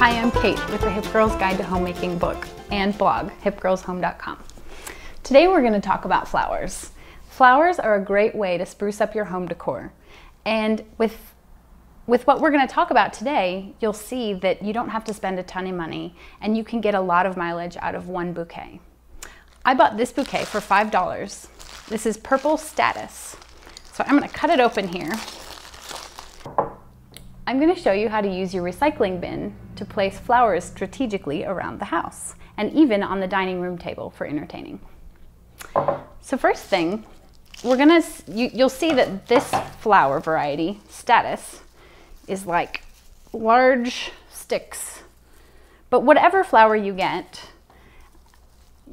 Kate with the Hip Girls Guide to Homemaking book and blog, hipgirlshome.com. Today we're going to talk about flowers. Flowers are a great way to spruce up your home decor. And with with what we're going to talk about today, you'll see that you don't have to spend a ton of money and you can get a lot of mileage out of one bouquet. I bought this bouquet for $5. This is Purple Statice. So I'm going to cut it open here. I'm going to show you how to use your recycling bin to place flowers strategically around the house and even on the dining room table for entertaining. So first thing, we're gonna, you, you'll see that this flower variety, Statice, is like large sticks. But whatever flower you get,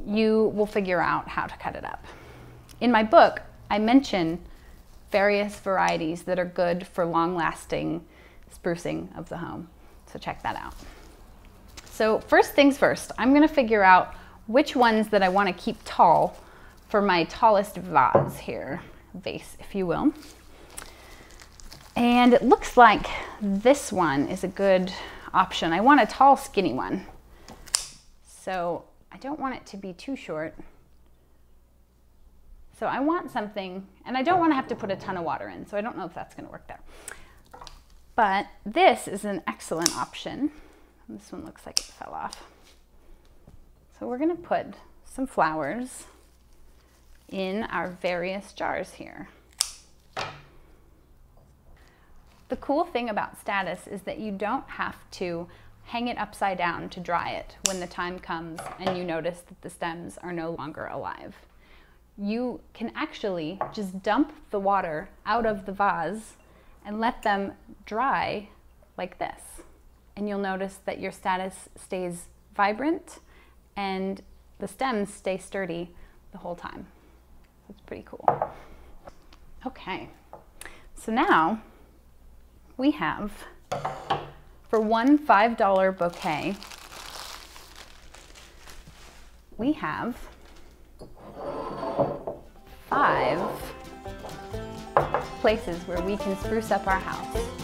you will figure out how to cut it up. In my book, I mention various varieties that are good for long lasting sprucing of the home. So check that out. So first things first, I'm gonna figure out which ones that I wanna keep tall for my tallest vase here, vase if you will. And it looks like this one is a good option. I want a tall skinny one. So I don't want it to be too short. So I want something, and I don't want to have to put a ton of water in, so I don't know if that's going to work there. But this is an excellent option. This one looks like it fell off. So we're going to put some flowers in our various jars here. The cool thing about statice is that you don't have to hang it upside down to dry it when the time comes and you notice that the stems are no longer alive. You can actually just dump the water out of the vase and let them dry like this. And you'll notice that your statice stays vibrant and the stems stay sturdy the whole time. That's pretty cool. Okay, so now we have for one $5 bouquet, we have five places where we can spruce up our house.